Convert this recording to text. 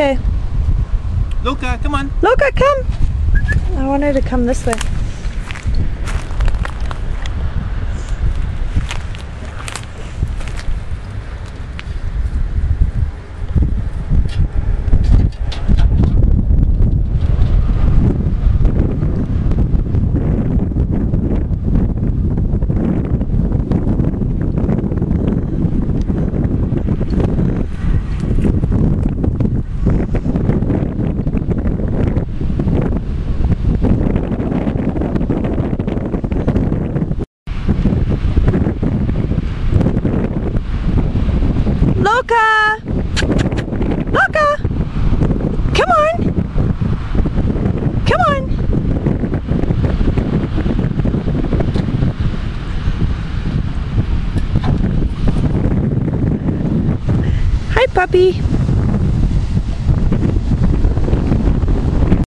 Okay. Luca, come on. Luca, come. I want her to come this way. Luca! Luca! Come on! Come on! Hi, puppy.